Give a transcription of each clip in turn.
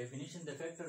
definition the factor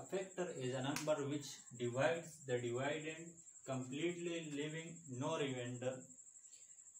a factor is a number which divides the dividend completely leaving no remainder.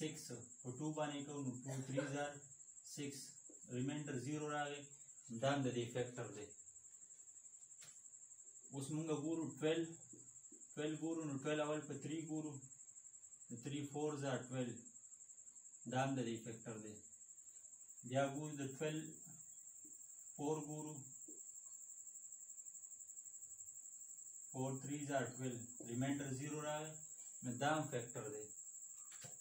Six और two one equal to three jar six remainder zero रागे डन दे factor दे उस मुंगा गुरु twelve twelve गुरु twelve अवल पे थ्री गुरु थ्री फोर जार ट्वेल्व डन दे फैक्टर दे दिया गुरु द ट्वेल्व फोर गुरु फोर थ्री जार ट्वेल्व रिमाइंडर ज़ीरो रागे में दाम factor they.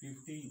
15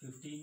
15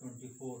24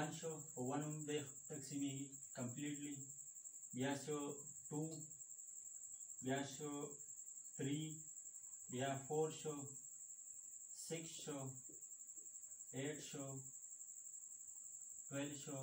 one show for one they taximi completely. We are show two. We are show three. We are four show. Six show. Eight show. Twelve show.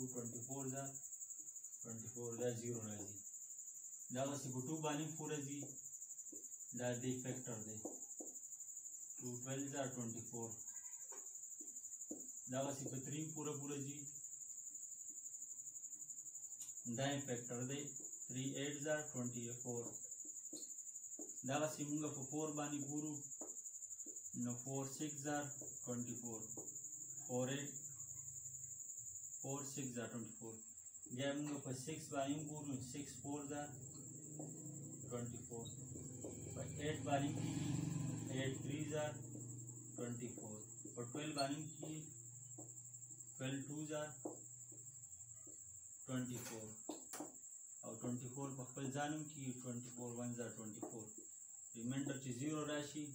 To twenty four ज़ा, twenty four ज़ा, zero राज़ी दावा सिर्फ़ two बानी four जी दा दे factor दे। टू ट्वेल्व ज़ा, ट्वेंटी फोर। दावा सिर्फ़ थ्री पूरा पूरा जी। दाएँ फैक्टर दे थ्री एट ज़ा ट्वेंटी फोर दावा सिमुंगा फोर बानी गुरु, नो फोर सिक्स ज़ा twenty four four eight four, six ज़ा, ट्वेंटी फोर। गैप में सिक्स बारी कूर सिक्स, फोर ज़ा, ट्वेंटी फोर। एट बारी की, एट थ्री ज़ा, ट्वेंटी फोर। और ट्वेल्व बारी की, ट्वेल्व टू ज़ा, ट्वेंटी फोर। और ट्वेंटी फोर पकल जानू की, ट्वेंटी फोर, वन ज़ा, ट्वेंटी फोर। रिमाइंडर ची ज़ीरो राशि।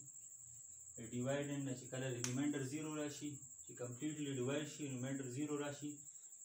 डिवाइड एंड कलर रिमाइंडर ज़ीरो राशि। कंप्लीटली डिवाइड शी रिमाइंडर ज़ीरो राशि।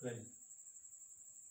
12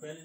12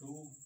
2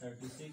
36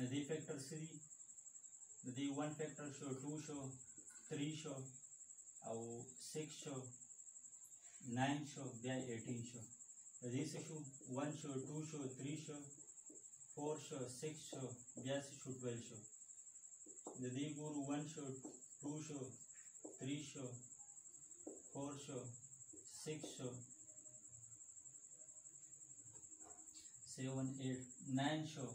नदी फैक्टर थ्री नदी वन फैक्टर शो टू शो थ्री शो और सिक्स शो नाइन शो बे एटीन शो नदी से शो वन शो टू शो थ्री शो फोर शो सिक्स शो बे से शो ट्वेल्व शो नदी गुरु वन शो टू शो थ्री शो फोर शो सिक्स शो seven eight nine show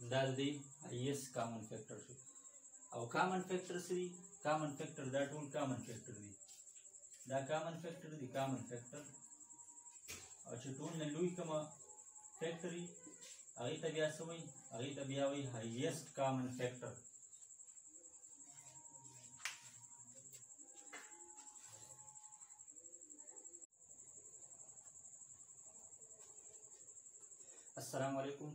that's the highest common factor tree. Our common factor three, common factor that will common factor the. The common factor the common factor. अच्छा टोन ने लुई कमा फैक्टरी अगी तभी ऐसे हुई अगी तभी आई हाईएस्ट कॉमन फैक्टर अस्सलाम वालेकुम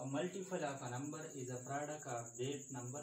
a multiple of a number is a product of that number.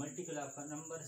multiple of a number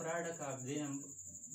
product of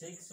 6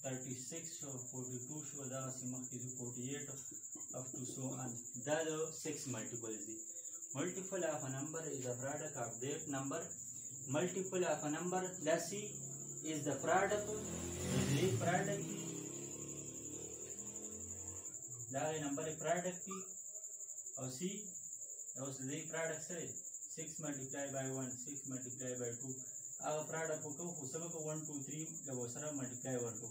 thirty six शो फोर्टी टू शो the सिमक is forty eight up to so on the six multiple is multiple of a number is a product of that number. Multiple of a number, let's see, is the product, is the product दागे number product की और सी और सी product से six multiply by one six multiply by two आगे product को सबको वन टू थ्री लगे sir multiply one to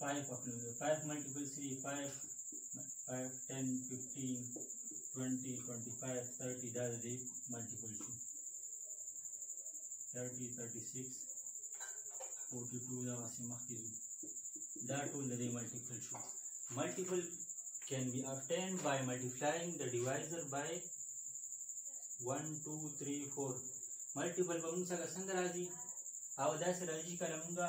five अपने को five multiple three five five ten fifteen twenty twenty five thirty that is multiple to thirty thirty six forty two या वासी मखी that will the multiple to multiple can be obtained by multiplying the divisor by 1 2 3 4 multiple बमुन सका संग राज़ी आवादा से राज़ी का लमुंगा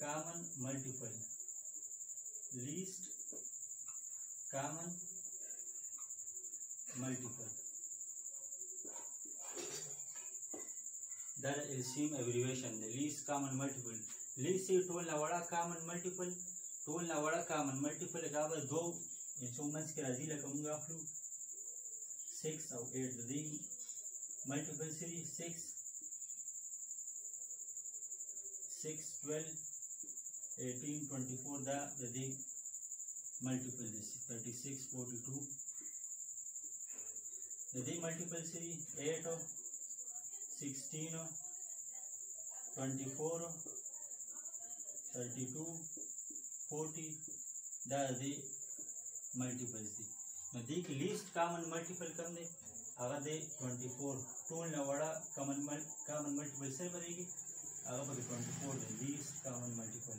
common multiple least common multiple that is same abbreviation the least common multiple least से टोल ना बड़ा common multiple टोल ना बड़ा common multiple का बस दो इंस्ट्रूमेंट्स के राज़ी लगाऊँगा आप लोग सिक्स और एट दी multiple एटीन ट्वेंटी फोर द यदि मल्टीपल जैसे थर्टी सिक्स फोर्टी टू यदि मल्टीपल से एट हो सिक्सटीन हो ट्वेंटी फोर हो थर्टी टू फोर्टी द यदि मल्टीपल से यदि लिस्ट कामन मल्टीपल कर दे, अगर दे ट्वेंटी फोर टू नवाड़ा कामन मल कामन मल्टीपल से बनेगी, अगर ट्वेंटी फोर दे least common multiple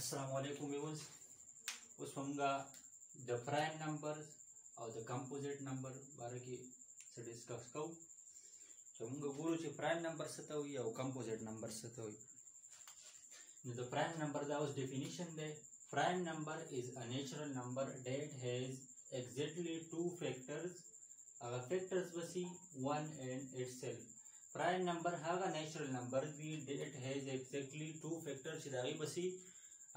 Assalamualaikum viewers. उसमेंगा the prime numbers और the composite number बारे की से डिस्कस करूँ. तो उनका गुरु ची prime number से तो हुई या composite number से तो हुई. The prime number का उस definition दे. Prime number is a natural number that has exactly two factors. अगर factors बसी one and itself. Prime number हा natural number be that has exactly two factors बसी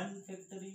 one factory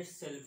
itself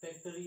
factory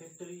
factory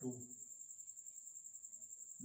2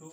2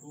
2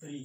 3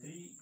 3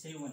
7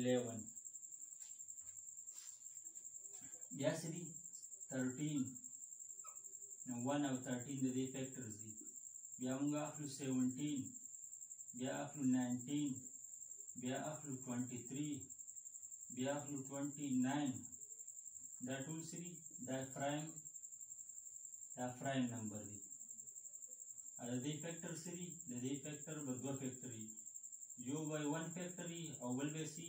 11 yes di 13 and 1 of 13 the day factors di biya mun ga aflu 17 biya aflu 19 biya aflu 23 biya aflu 29 that will see the prime the prime number di ada day factor siri the day factor berdua factory u by one factory awal besi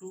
2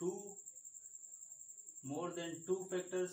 2 more than 2 factors.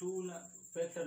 2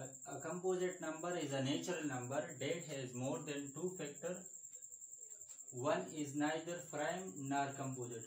a, composite number is a natural number. That has more than two factor. One is neither prime nor composite.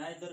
neither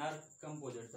nor composite.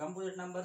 composite number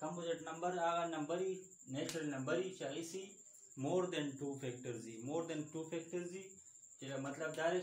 come budget number आगा number ही natural number ही चाहिए सी। More than two factors ही more than two factors ही जेरा मतलब दार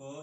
और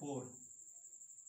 4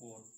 4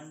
1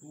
2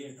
8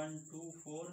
1 2 4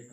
8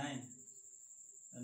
9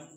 1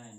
9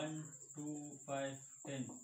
1 2 5 10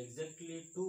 exactly two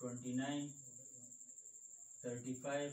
29 35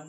1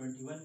21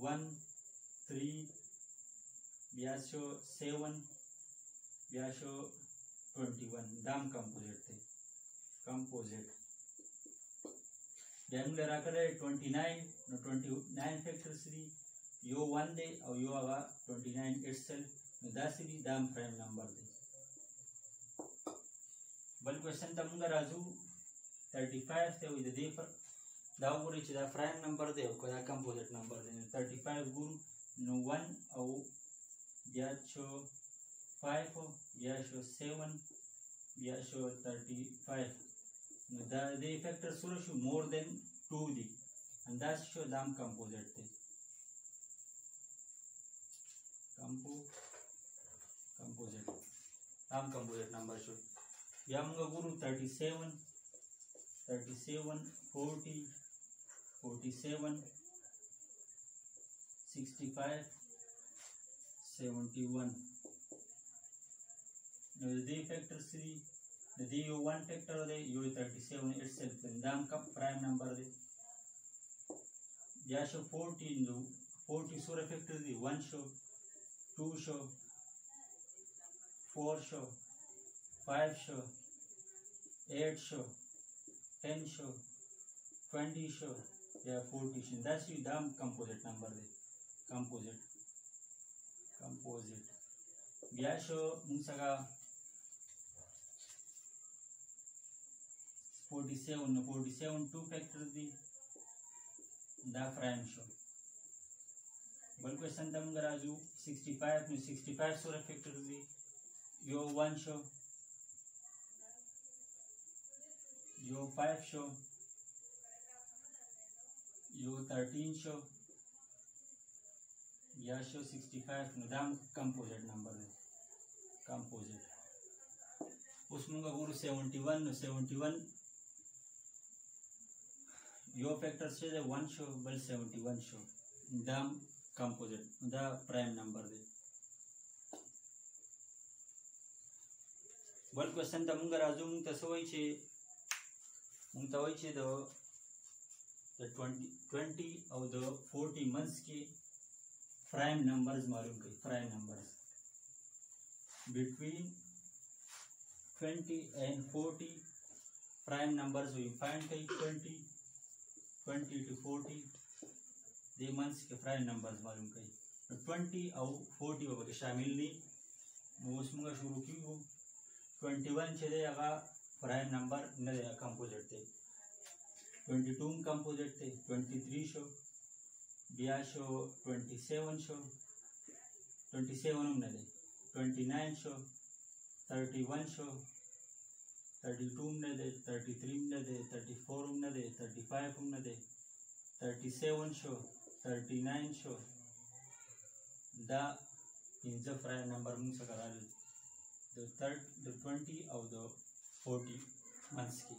1 3 બ્યાસો સેવન બ્યાસો ટ્વેન્ટી વન દામ કમ્પોઝિટ થઈ composite Bangalore આકરે twenty nine twenty nine factor સુધી यो वन दे और यो आवा ट्वेंटी नाइन एट सेल में दस भी दाम फ्रेम नंबर दे बल क्वेश्चन तमंगा राजू थर्टी फाइव थे इधर दे पर दाव गुरु चिदा फ्रेम नंबर दे और कोई कंपोजिट नंबर दे थर्टी फाइव गुरु नो वन और या छो फाइव या शो सेवन या show thirty five the, the effect also show more than 2D and that show them composite thing. Compo, composite. Dam composite number show. Yamga Guru 37, 37, 40, 47, 65, seventy one यदि factor three यदि यू one factor दे यू thirty seven eight seven दाम का prime number दे. या शो फोर्टीन दो फोर्टी सोलह फैक्टर दी वन शो टू शो फोर शो फाइव शो एट शो टेन शो ट्वेंटी शो, या फोर्टी शो. दस दाम कंपोजिट नंबर दे composite composite biasho mungsaga 47 47 2 factor di da prime show बल क्वेश्चन तम गराजू 65 नु 65 सोर फैक्टर दी यो 1 शो यो 5 शो यो 13 शो या शो 65 नु दाम कंपोजिट नंबर है कंपोजिट उसमें गुरु 71 नु 71 यो फैक्टर से वन शो बल 71 शो दाम composite the prime number दे बल क्वेश्चन त मुंगा राजू मुंग तसं व्हायचे मुंग त व्हायचे द the 20 20 of the 40 months के prime numbers मालूम करी prime numbers between 20 and 40 prime numbers we find करी 20 20 to 40 दे मंथ्स के प्राइम नंबर्स मालूम कई ट्वेंटी और फोर्टी वगैरह के शामिल नहीं उसमें का शुरू की हो? ट्वेंटी वन छे प्राइम नंबर न कंपोजिट थे। ट्वेंटी टू कंपोजिट थे ट्वेंटी थ्री शो। બીઆ શો ટ્વેન્ટી સેવન શો ટ્વેન્ટી સેવન ઉમનાલે ટ્વેન્ટી નાઇન શો થર્ટી વન શો ತರ್ಟಿ ಟೂ ಉಮ್ನದೆ ತರ್ಟಿ ತ್ರೀ ಉಮ್ನದೆ ತರ್ಟಿ ಫೋರ್ ಉಮ್ನದೆ ತರ್ಟಿ ಫೈವ್ ಉಮ್ನದೆ ತರ್ಟಿ ಸೆವೆನ್ ಶೋ ತರ್ಟಿ ನೈನ್ ಶೋ ದ ಇಂಜ ಫ್ರೈ ನಂಬರ್ ಮುಂದೆ ಕರಾಲ್ the ತರ್ಟ್ the twenty of the forty ಮಂತ್ಸ್ಗೆ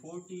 40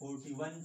41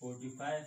45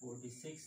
46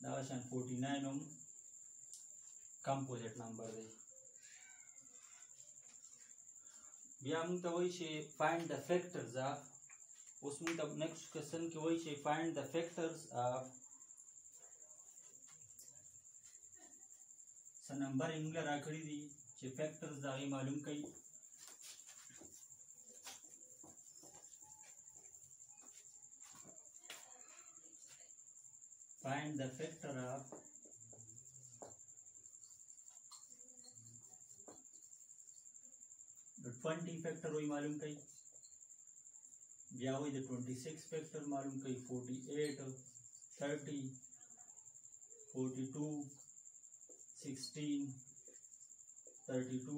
दे दावशन 49 हम कंपोजिट नंबर दे। हम तो वही से फाइंड द फैक्टर्स ऑफ़ उसमें तब नेक्स्ट क्वेश्चन के वही से find the factors of number इंग्लर आखड़ी दी, जे फैक्टर्स दागी मालूम कई। Find the factor of 20 factor हुई मालूम कई हुई? the 26 factor मालूम कई 48 30 42 16 32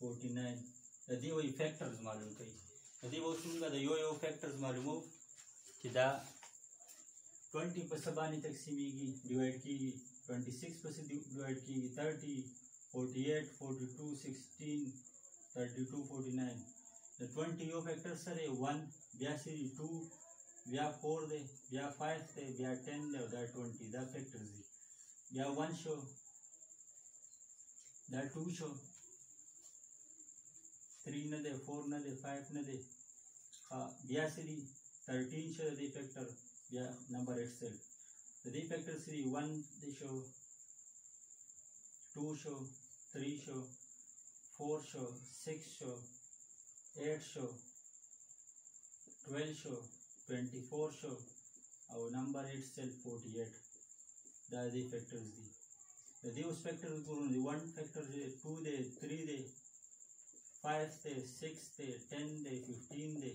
49 यदि वही फैक्टर्स मालूम कई यदि वो सुनगा तो यो यो फैक्टर्स मालूम हो कि दा ट्वेंटी पर सबानी तकसीमी की डिवाइड की ट्वेंटी सिक्स पर से डिवाइड की thirty forty eight forty two sixteen thirty two forty nine the twenty यो फैक्टर सर है वन बयासी टू ब्या फोर दे ब्या फाइव दे ब्या टेन दे दा ट्वेंटी दा फैक्टर्स दी ब्या वन शो दा टू शो थ्री न दे फोर न दे फाइव न दे. हाँ बयासी दी थर्टीन शो दे फैक्टर या number itself. The D factors see 1 they show, 2 show, 3 show, 4 show, 6 show, 8 show, 12 show, 24 show, our number itself 48. The D factors D. The D factors go on the 1 factor, 2 day, 3 day, 5 day, 6 day, 10 day, 15 day,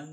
1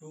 2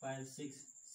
5 6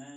9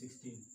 16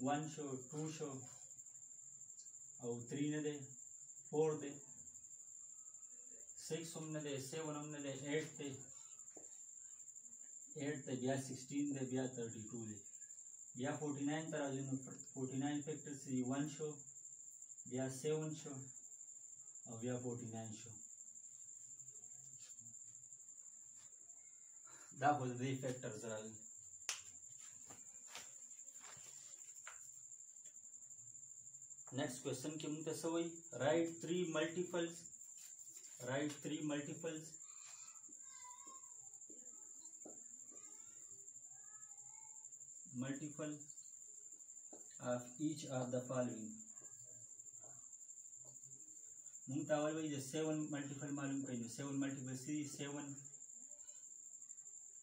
one शो two शो और three ने दे four दे six हमने दे seven हमने दे eight दे eight दे ब्याह sixteen दे ब्याह thirty two दे ब्याह फोर्टी नाइन तराजू में फोर्टी नाइन फैक्टर से वन शो ब्याह सेवन शो और ब्याह फोर्टी नाइन शो दाखोल दी फैक्टर तराजू नेक्स्ट क्वेश्चन की मुझे सवय write three multiples write three multiples multiple of each of the following. मुंगता आवल भाई जो सेवन मल्टीपल मालूम कहीं जो seven multiple series seven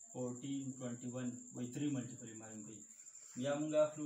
fourteen twenty one वही थ्री मल्टीपल मालूम कहीं या मुंगा फ्लू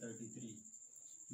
33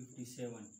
57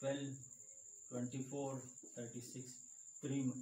12 24 36 3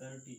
30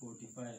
45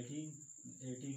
18 18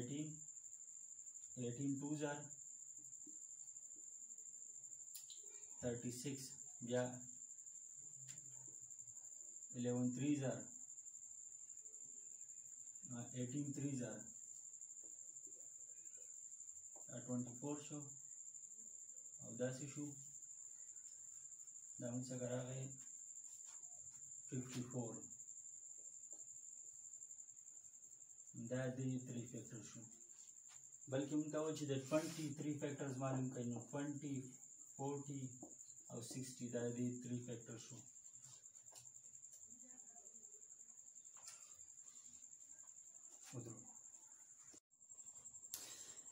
18 18 2 थर्टी सिक्स या eleven three are eighteen three are twenty four show और दस इशू दाम से करा है fifty four that is three factor show बल्कि उनका वो चीज़ ट्वेंटी थ्री फैक्टर्स मालूम करें twenty forty how 60 that are the three factors show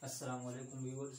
अस्सलाम वालेकुम viewers.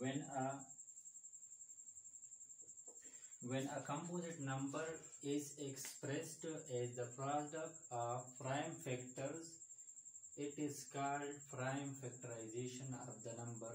when a when a composite number is expressed as the product of prime factors it is called prime factorization of the number.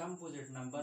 composite number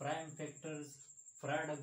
prime factors product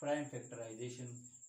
prime factorization.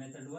method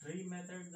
tree method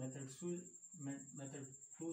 method 2 method 2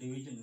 division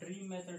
tree method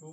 2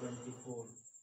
24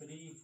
3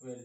12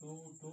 2 2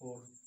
4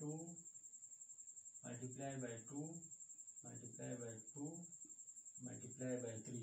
2 multiply by 2 multiply by 2 multiply by 3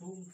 2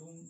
2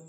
2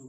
2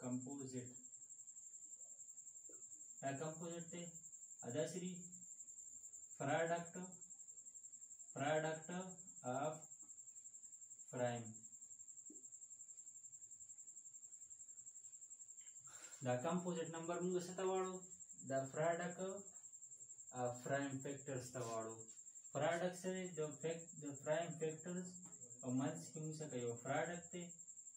composite composite थे अदाश्री product product of prime the composite number ಮುಂದೆ ಸತವಾಡು the product ಆ prime factors ತವಾಡು products the fact the prime factors a month ಹಿಂಗ ಸಕಯೋ product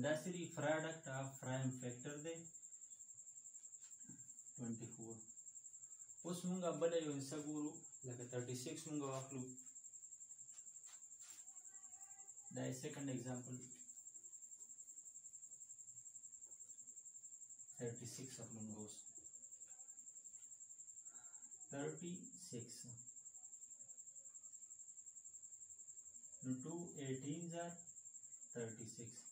tertiary product of prime factor दे 24 उस मुंगा बले यो सगुरु लगे 36 मुंगा वाकलू the second example 36 of mungos 36 2 18s are 36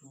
2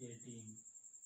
18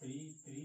3 3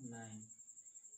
9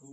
2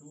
2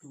2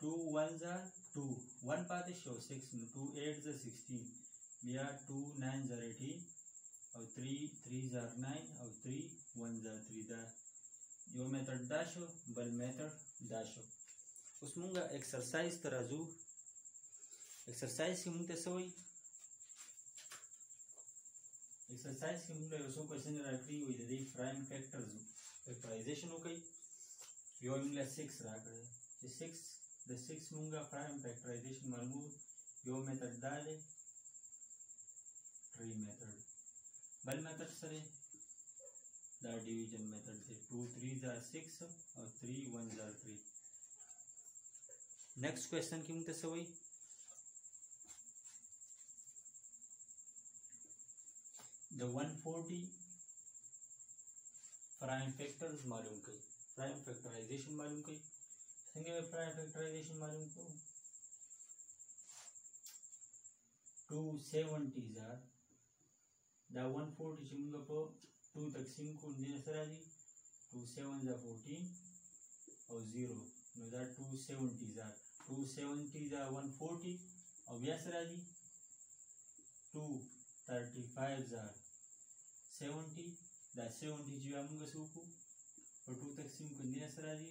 two one are two, one पाते शो, six, two eight are sixteen या टू नाइन ज़ा एटीन, और थ्री थ्री ज़ा नाइन, और थ्री वन ज़ा थ्री दा। यो मेथड दाशो बल मेथड दाशो उस मुंगा एक्सरसाइज तराजू एक्सरसाइज की मुंगते सोई एक्सरसाइज की मुंगले यो सो क्वेश्चन राखी हुई दे प्राइम फैक्टर्स फैक्टराइजेशन हो गई। यो मुंगले सिक्स राख रहे सिक्स द सिक्स मूँगा प्राइम फैक्टराइजेशन मरमूद यो मेथड दाल ट्री मेथड बल मेथड सरे द डिवीज़न मेथड से टू थ्री जार सिक्स और three one are three next question की मुझे सवई the one forty prime factors मालूम कई प्राइम फैक्टराइजेशन मालूम कई सिंगल वेक्टर फैक्टराइजेशन मालूम को? टू सेवनटीज आर दा वन फोर्टीची मुगा पो टू तक सिंकून दिने सराजी टू सेवन जा फोर्टीन और ज़ीरो नो दा two seventies are two seventies are one forty और व्या Siraji two thirty five are seventy दा सेवनटी जी मुंगा सूकू। और टू तक सिंकून दिने Siraji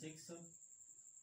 6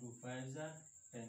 2 5 za 10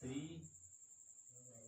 3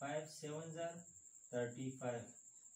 5 7 za 35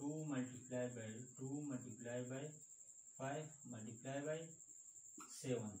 2 multiply by 2 multiply by 5 multiply by 7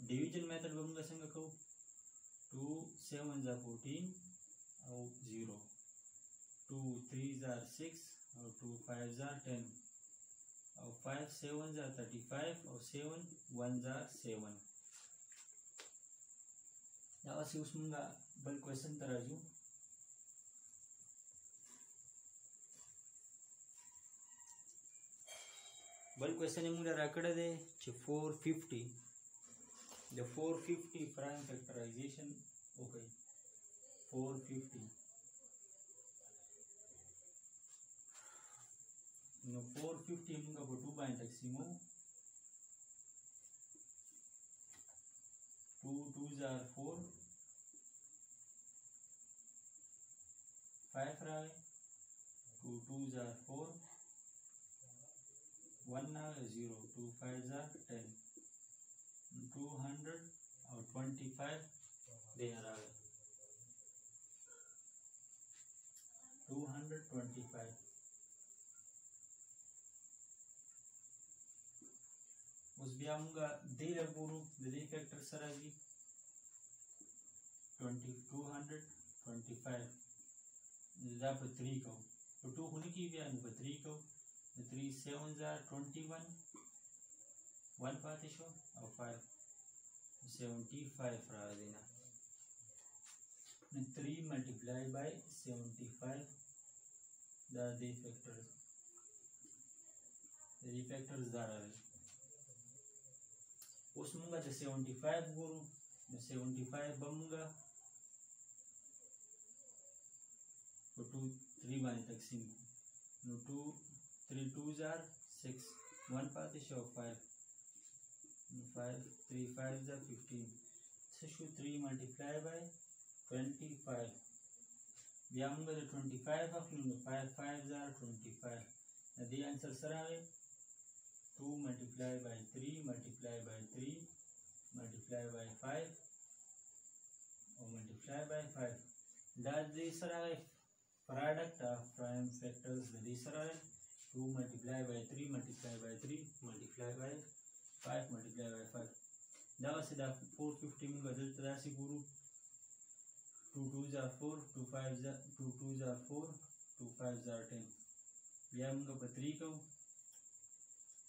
division method बघून काय सांगा कहू टू सेवन जार फोर्टीन और zero two three are six और टू फाइव जार टेन और five seven are thirty five और सेवन वन जार सेवन ಯಾವ ಯೂಸ್ ಮುಂಗ ಬಲ್ ಕ್ವೆಶನ್ ತರಾಜು ಬಲ್ ಕ್ವೆಶನ್ ಮುಂಗ ರಕಡದೆ ಚಿ four fifty the 450 prime factorization okay 450 no 450 mga po 2 by taximo 2 2s are 4 5 right 2 2s are 4 1 now 0 2 5s are 10 two hundred और twenty five there are two hundred twenty five उसबियामूँगा देर अबूरू दी factor सर आगी। Twenty two hundred twenty five three को two होने की भी थ्री को three seven are twenty one one पाते छो और फाइव सेवेंटी फाइव रहा देना three multiply by seventy five दार दी फैक्टर दी फैक्टर्स दार उस मुंगा तो सेवेंटी फाइव गुरु मैं सेवेंटी फाइव बमूँगा तो टू थ्री बाने तक Singh two three two are six one पाते show five five three five are fifteen six three multiply by twenty five व्याम गए twenty five अखलूँगे five five are twenty five the answer सर आए two multiply by three multiply by three multiply by five और multiply by five that these are product of prime factors these are 2 multiplied by 3 multiplied by 3 multiplied by five multiply by five डाला से डाल four fifty में गज़ल तिरासी गुरु two two ज़ार four two five ज़ार टू टू ज़ार फोर टू फाइव ज़ार टेन यह मुंगा बत्री कौ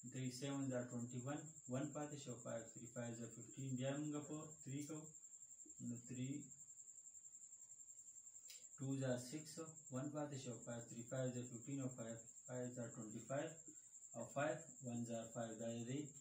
थ्री सेवन ज़ार ट्वेंटी वन वन पाते शो फाइव थ्री फाइव ज़ार फिफ्टीन यह मुंगा फोर थ्री कौ थ्री टू ज़ार सिक्स वन पाते शो फाइव थ्री फाइव ज़ार फिफ्टीन और फाइव फाइव ज़ार ट्वेंटी फाइव और five one are five are eight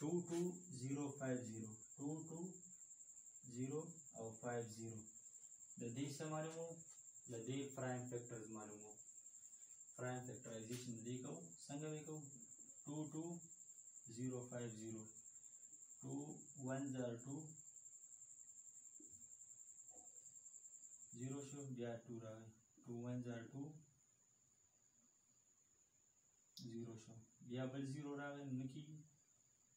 two two zero five zero two two zero और फाइव ज़ीरो यदि से मालूम यदि प्राइम फैक्टर्स मालूम हो प्राइम फैक्टराइजेशन यदि कहो संग में कहो two two zero five zero two one are two zero show ब्याह टू रहा है two one are two zero show ब्याह बल ज़ीरो रहा है उनकी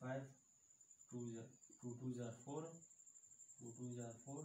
5 2 2 2s are 4 2 2s are 4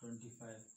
25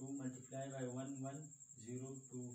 2 multiply by 1 1 0 2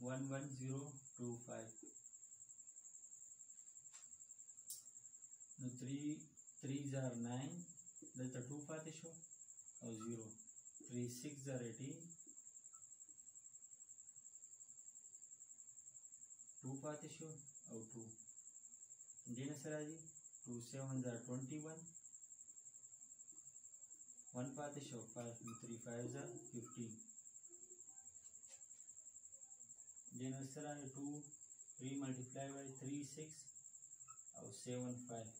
1 1 0 2 5 the three threes are nine that's the two path show or zero three six are eighteen two path show or two then sir ji two seven are twenty one one path show five three five are fifteen then sir two three multiplied by three six और seven five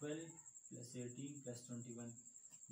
12 plus 18 plus 21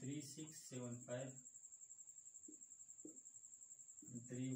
3 6 7 5 3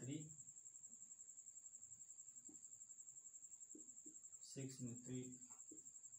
3 6 no 3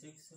6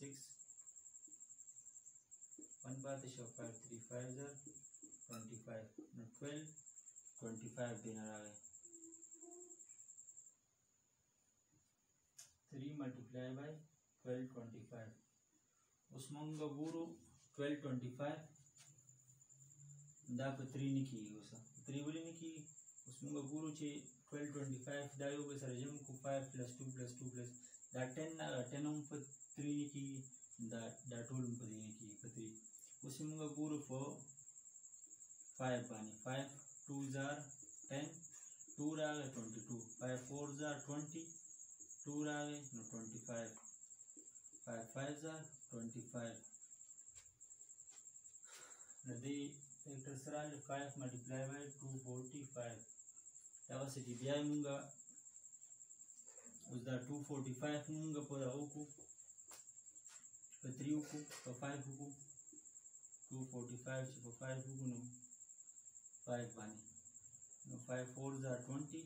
6 one बार दिशा five three five are twenty five twelve twenty five dinner आ गए three multiply by twelve twenty five Usman गबूरू twelve twenty five दा पे three निकी उसा three बोली निकी उसमें गबूरू चे ट्वेल्व ट्वेंटी फाइव दायो पे सर जम को five plus two plus two plus दा टेन ना टेन हम पे थ्री निकी दा दा टोल पे थ्री निकी पे थ्री उसमें होगा गुरु फोर फाइव पानी। Five two are ten, two रहा गए twenty two. Five four are twenty two रहा गए no twenty five five five are twenty five नदी actor five multiply by two forty five capacity दिया मुंगा उस टू फोर्टी फाइव मुंगा पौधा को थ्री को तो फाइव को pa 5 huku 245 chipa 5 huku no 5 bani no 5 4 za 20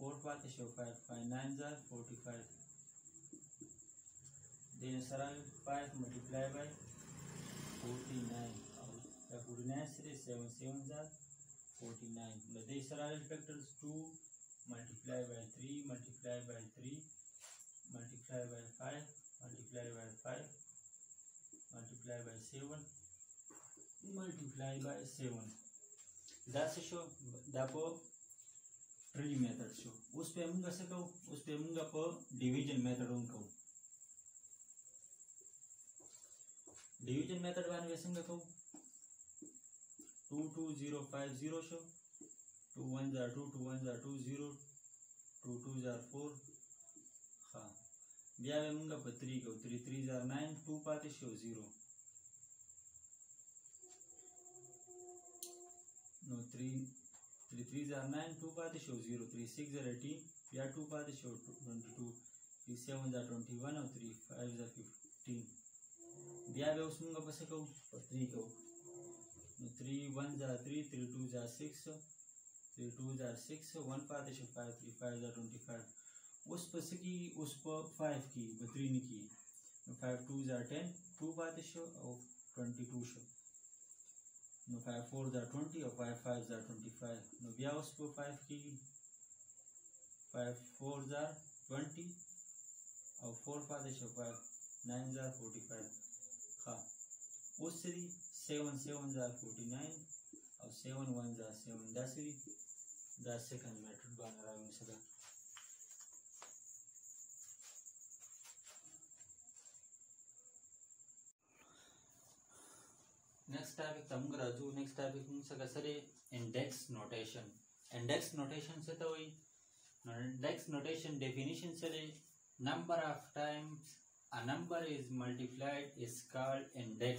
4 pate show 5 5 9 za 45 then saral 5 multiply by 49 या 49 से 7 7 za 49 लदे saral factors 2 multiply by 3 multiply by 3 multiply by 5 multiply by 5 multiply by 7 multiply by 7 that's show dapo ट्रिली method शो उस पे हम कैसे कहूँ? उस पे हम पर डिवीज़न मेथड हम कहूँ। डिवीज़न मेथड बारे वैसे हम कहूँ। Two two zero five zero show two one are two two one are two zero two two are four में मुंगा पर थ्री को three three are nine two पाते show zero no three three threes are nine two पाते show zero three six are eighteen या two पाते show twenty two three sevens are twenty one और three fives are fifteen बिया बे उसमें का बस कहूँ three कहूँ three ones are three three twos are six three twos are six one पाते show five three fives are twenty five उस पर से की उस पर five की बतरी नहीं की no five twos are ten two पाते show और twenty two show no five fours are twenty or five fives are twenty five no बिया उस पर five की five fours are twenty और four पाते show five nines are forty five हाँ उस से seven sevens are forty nine और seven ones are seven that's the that's second method बन रहा है सदा next topic તંગ રજુ next topic હું છે કસરે index notation. Index notation છે તો index notation definition છે number of times a number is multiplied is called index.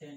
10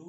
2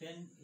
10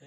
10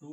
2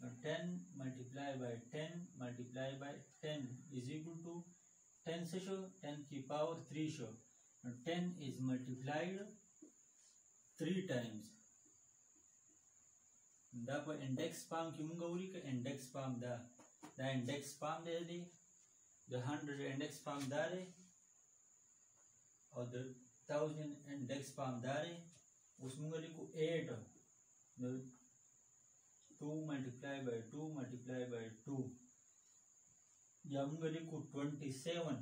10 multiply by 10 multiply by 10 is equal to 10 से शो 10 की पावर 3 शो now 10 is multiplied 3 times da pa index palm ki munga uri ka index palm da da index palm de di the 100 index palm da re और the 1000 index palm da re उस munga लिखो 8 2 multiply by 2 multiply by 2 या munga लिखो 27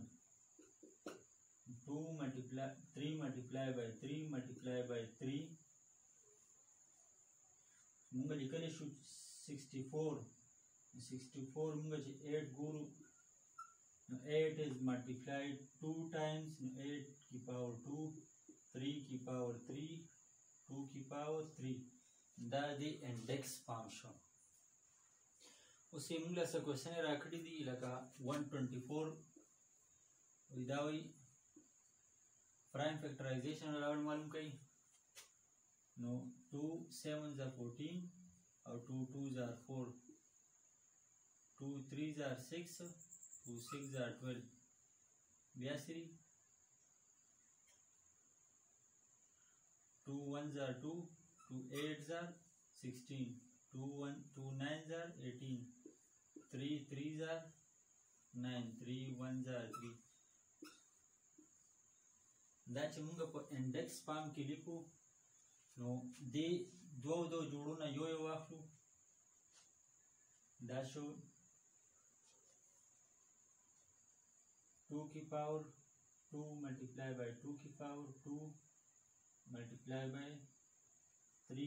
2 multiply 3 multiply by 3 multiply by 3 munga likale shu 64 64 munga ji 8 guru now 8 is multiplied 2 times now 8 की power 2 3 की power 3 2 की power 3 index function उसे मुंगला सा question Rakhri दी लगा 124 विदाई प्राइम फैक्टराइजेशन अलाउड मालूम कई नो, टू सेवन जार फोर्टीन और two two are four. Two three are six, two six are twelve. बयासी। Two one are two two eight are, sixteen, two one, two nine are, eighteen, three three are, nine, three one are, three. दाचे index palm की लिखू नो, दे, दो दो जोड़ो ना, यो यो वाखलू दाशो टू की power two multiply by two की पावर टू मल्टीप्लाई बाय 3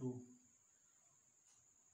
2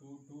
2 2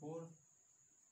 4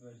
12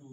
2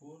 4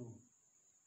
2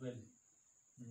12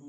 2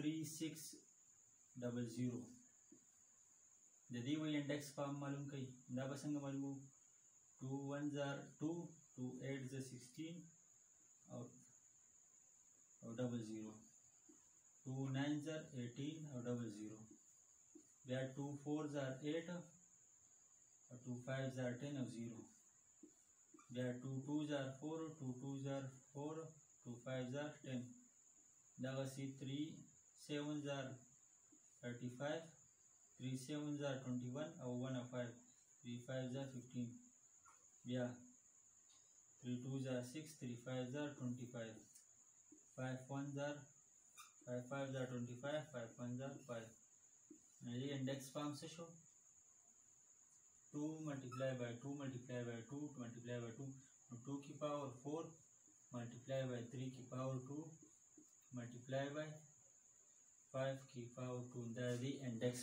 3600 यदि वही इंडेक्स फॉर्म मालूम कई ना बसंग मालूम two one are two two eight are sixteen और और double zero two nine are eighteen और डबल ज़ीरो या टू फोर जार एट और टू फाइव जार टेन और ज़ीरो या two two are four two two are four two five are ten दावा three seven are thirty five are 35 3 sevens are 21 or 1 or 5 3 fives are 15 yeah 3 twos are 6 3 fives are 25 5 ones are 5 fives are 25 5 ones are 5 now the index form se show 2 multiply by 2 multiply by 2 multiply by 2 2 की power 4 multiply by 3 की power 2 multiply by 5 keep out to the index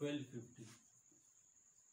1250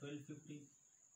1250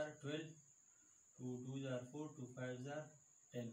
are 12 2 2 are 4 2 5 are 10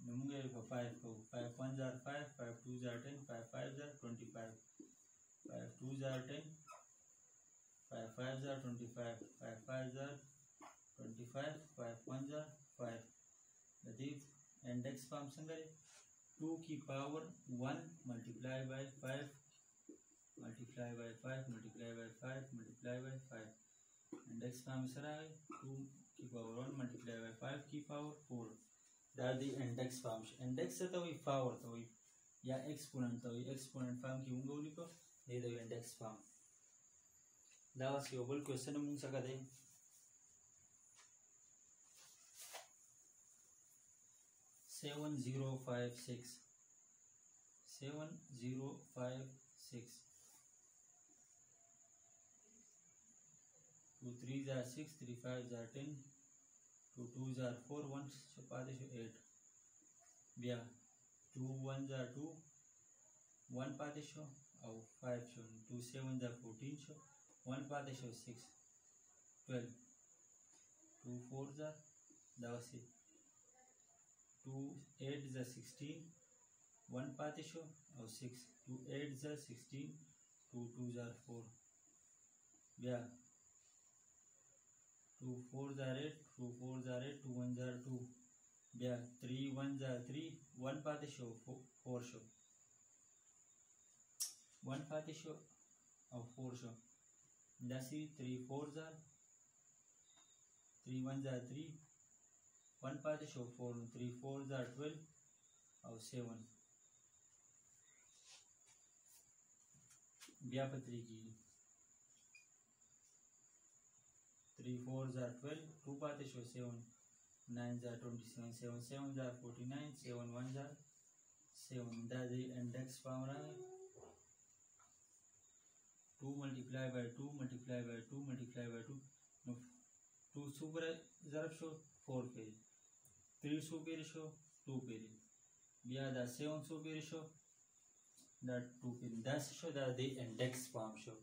The Mungai for 5, 5 1s are 5, 5 2s are 10, 5 5s are 25, 5 2s are 10, 5 5s are 25, 5 5s are 25, 5 1s are 5. That is index function करें 2 की power 1 multiply by 5 multiply by 5 multiply by 5 multiply by 5 index का answer आए 2 की power 1 multiply by 5 की power 4 that the index function index setawi power tawi ya exponent tawi exponent form ki ungo liko they the index form that was your whole question mun sakade seven zero five six seven zero five six two three are six three five are ten twos are four ones so पाते शो eight बया two ones are two one पाते शो और शो two sevens are fourteen शो one पाते शो six twelve two fours are दस two eight is a sixteen one पाते शो और two eight is a sixteen two twos are four बया two fours are eight two fours are eight two ones are two yeah three ones are three one path is show four, four show one path is show or four show that's it three fours are three ones are three one path is show four three fours are twelve three four are twelve two पाते show seven nine are twenty seven seven seven are forty nine seven one are seven that is index form रहा है two multiply by two multiply by two multiply by two two super ज़रब शो four पेज three super शो two पेज बिया the seven super शो that two पेज दस शो दैट द इंडेक्स फॉर्म शो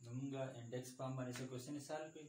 दूँगा इंडेक्स फॉर्म बने से क्वेश्चन है साल पे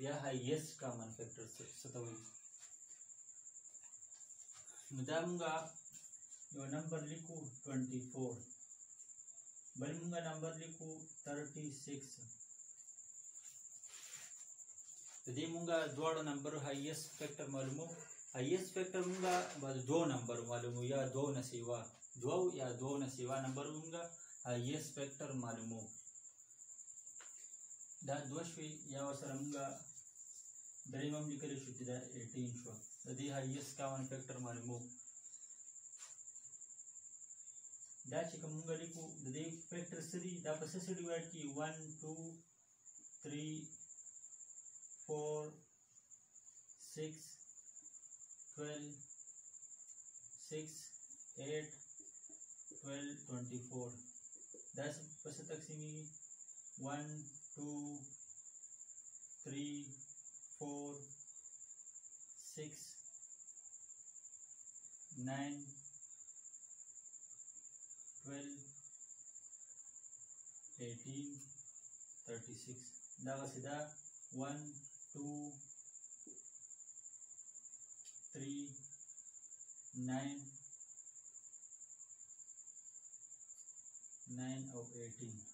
यह है यस का मैनुफैक्चर सतवी बताऊँगा नंबर लिखू ट्वेंटी फोर बनूँगा नंबर लिखू थर्टी सिक्स यदि मुंगा नंबर हाइएस्ट फैक्टर मालूम। हाइएस्ट फैक्टर मुंगा बस दो नंबर मालूम, या दो न सिवा। दो या दो न सिवा नंबर मुंगा। हाइएस्ट फैक्टर मालूम। ದ್ವಶ್ವಿ ಯಾವ ಸರಂಗ ಬೆಳಿಮಂ ನಿಕಲಿ ಶುದ್ಧಿದ ಏಟೀನ್ ಶ್ವ ದಿ ಹೈಯೆಸ್ಟ್ ಕಾಮನ್ ಫ್ಯಾಕ್ಟರ್ ಮಾರಿಮು दा चिका मुंगली को द फैक्टर थ्री दा पसे से डिवाइड की one two three four six twelve six eight twelve twenty four दस पसे तक सीमी वन 2, 3, 4, 6, 9, 12, 18, 36. Daga 1, 2, 3, 9, 9 of 18.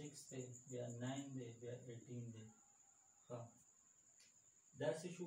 सिक्स थे या नाइन दे या एटीन दे हाँ that's issue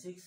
6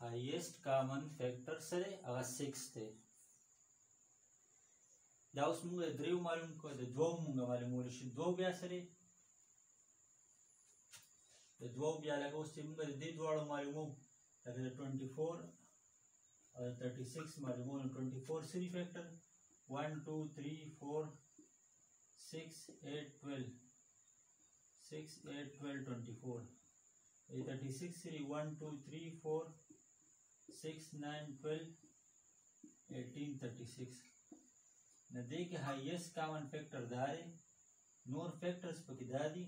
highest common factor से आगा सिक्स थे। दाउस मुंगे द्रेव मालूम को दे दो मुंगे मालूम हो रही दो ब्या सरे दे दो ब्या लगा, उससे मुंगे दे द्वारो मालूम हो। अगर ट्वेंटी फोर और थर्टी सिक्स मालूम हो ट्वेंटी फोर सीरी factor one two three four six eight twelve six eight twelve twenty four thirty six सीरी one two three four six nine twelve eighteen thirty six न दे के highest कामन factor दारे नोर factors पर दादी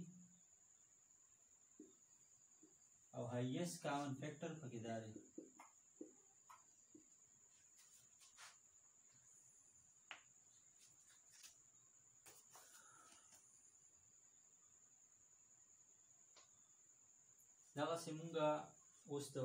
और highest कामन factor पर दारे दवा से मूँगा, उस तो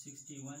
61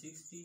60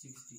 60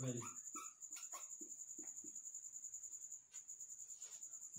12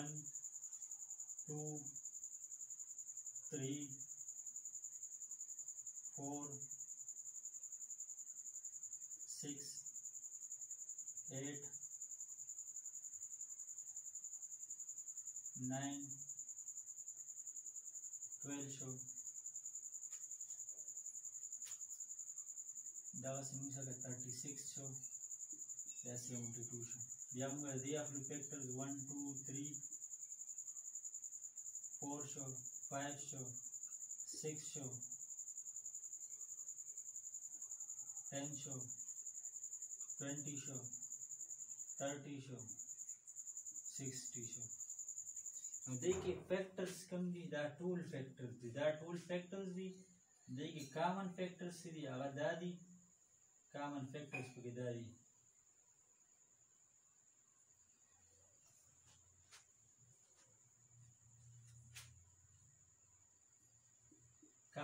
1 two, three, four, six, eight, nine, twelve show. दस उन्नीस सौ थर्टी सिक्स शो या सेवेंटी टू शो। दिया हुआ दिया flu factor one two three 4 show 5 show 6 show 10 show 20 show 30 show 60 show now they के factors कम दी दा tool factors दी दा tool factors दी they के common factors दी आगा दादी common factors पे दादी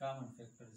common factors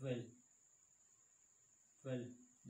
12 12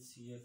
HCF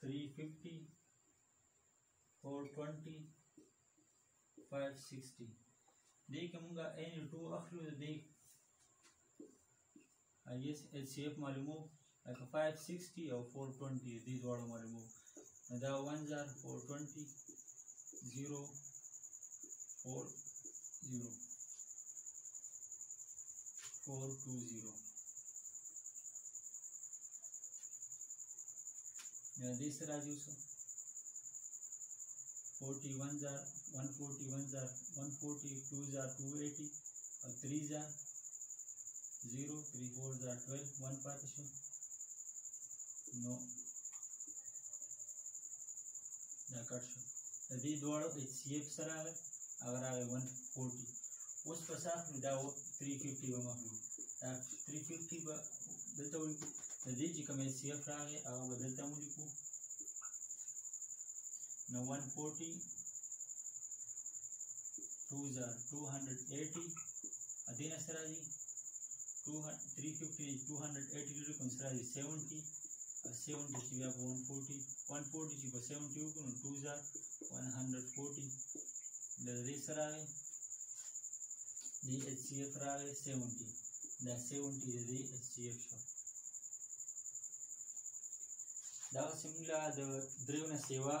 350 four twenty five sixty देख अमूँगा एन टू अखरू देख ये शेप मार remove like 560 or 420 these all are removed and the ones are 420 0 4 0 4 2 0 now this is also forty one jar one forty one जार वन फोर्टी टू जार टू एटी और थ्री जार ज़ीरो थ्री फोर जार twelve one partition नो कटशो यदि दौड़ H C F sir आ अगर आ वन फोर्टी उस पचास में दाओ थ्री फिफ्टी व मखलू थ्री फिफ्टी बदलता हुई यदि जी कम एच सी एफ़ आ गए अगर बदलता मुझे को now 140 twos are 280 again Asaraji 350 is 280 to consider is 70 uh, 70 we have 140 140 is equal 70 equal 2 are 140 the rest are the HCF are 70 the 70 is the HCF shot that was similar the driven seva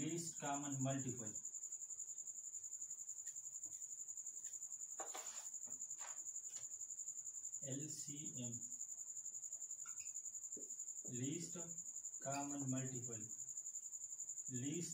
least common multiple least common multiple least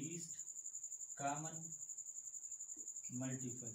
least common multiple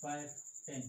5 10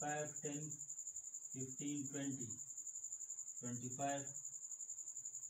5 10 15 20 25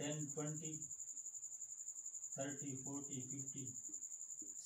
10 20 30 40 50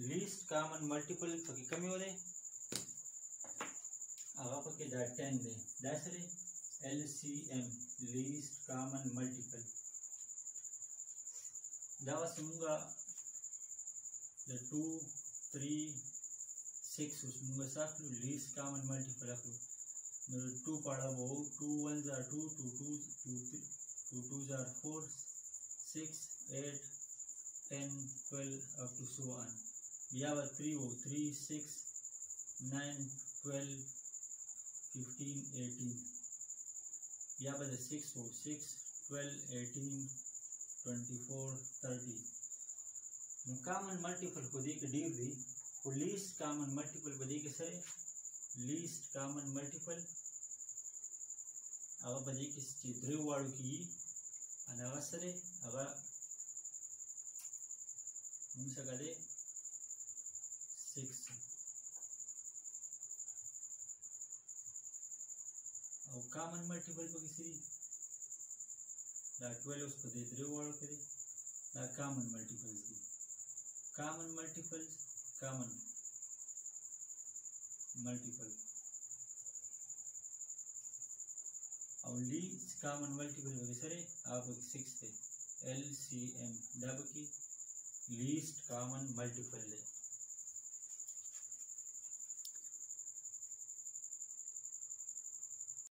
least common multiple तो की कमी हो रही? अब आपके that ten दें। That रे L C M least common multiple दावा सुनूँगा द टू थ्री सिक्स उसमें साफ़ लू लीस्ट कॉमन मल्टीपल रख लू। मेरे टू पढ़ा वो two one jar two two two two two two jar four six eight ten twelve up to so one we have a 3 o 3 6 9 12 15 18 we have the 6 o 6 12 18 24 30 now common multiple को देख deal दी को least common multiple को देख sir least common multiple अब बजे किस चीज़ ध्रुव वालों की अनावसरे अब मुझसे कहे सिक्स अब कामन मल्टीपल पे किसी दा ट्वेल्व पे दे थ्री वर्ड करी दा कामन मल्टीपल्स दी कामन मल्टीपल्स कामन मल्टीपल और डी कामन मल्टीपल वगैरह सरे आप सिक्स थे। एल सी एम डब की। लीस्ट कामन मल्टीपल है।